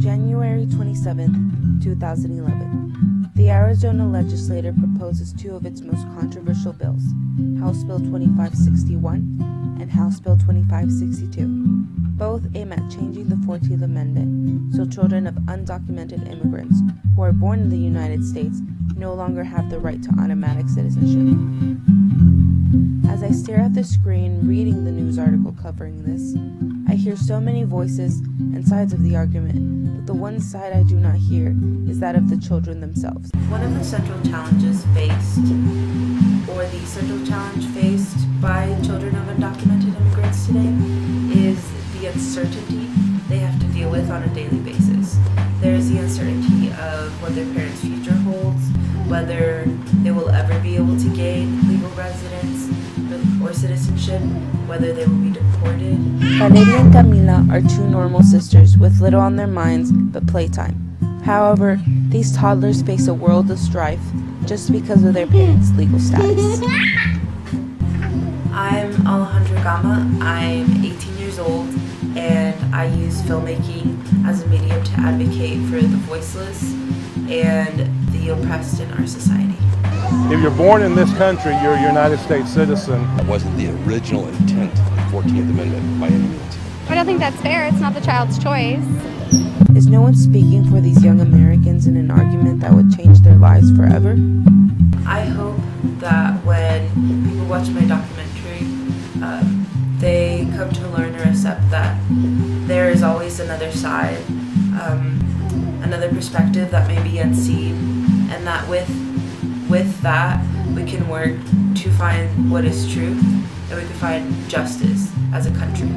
January 27, 2011. The Arizona legislature proposes two of its most controversial bills House Bill 2561 and House Bill 2562. Both aim at changing the 14th Amendment so children of undocumented immigrants who are born in the United States no longer have the right to automatic citizenship. As I stare at the screen reading the news article covering this, I hear so many voices and sides of the argument, but the one side I do not hear is that of the children themselves. One of the central challenges faced, or the central challenge faced by children of undocumented immigrants today, is the uncertainty they have to deal with on a daily basis. There is the uncertainty of what their parents' future holds, whether they will ever be able to gain citizenship, whether they will be deported. Valeria and Camila are two normal sisters with little on their minds but playtime. However, these toddlers face a world of strife just because of their parents' legal status. I'm Alejandra Gama. I'm 18 years old and I use filmmaking as a medium to advocate for the voiceless and the oppressed in our society. If you're born in this country, you're a United States citizen. That wasn't the original intent of the 14th Amendment by any means. I don't think that's fair. It's not the child's choice. Is no one speaking for these young Americans in an argument that would change their lives forever? I hope that when people watch my documentary, um, they come to learn or accept that there is always another side, um, another perspective that may be unseen, and that with with that we can work to find what is truth and we can find justice as a country.